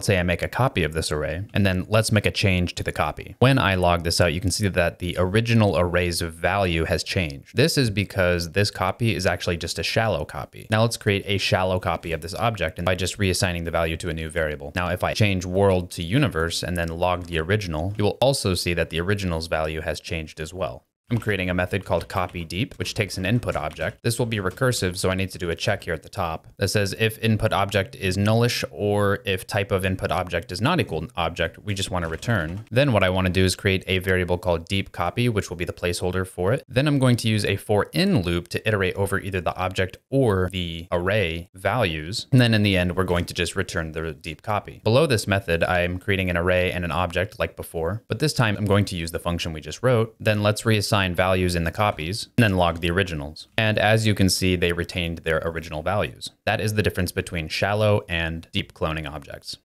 Say I make a copy of this array, and then let's make a change to the copy. When I log this out, you can see that the original array's value has changed. This is because this copy is actually just a shallow copy. Now let's create a shallow copy of this object and by just reassigning the value to a new variable. Now if I change world to universe and then log the original, you will also see that the original's value has changed as well. I'm creating a method called copy deep, which takes an input object. This will be recursive, so I need to do a check here at the top that says if input object is nullish or if type of input object is not equal object, we just want to return. Then what I want to do is create a variable called deep copy, which will be the placeholder for it. Then I'm going to use a for in loop to iterate over either the object or the array values. And then in the end, we're going to just return the deep copy. Below this method, I'm creating an array and an object like before, but this time I'm going to use the function we just wrote. Then let's reassign assign values in the copies, and then log the originals. And as you can see, they retained their original values. That is the difference between shallow and deep cloning objects.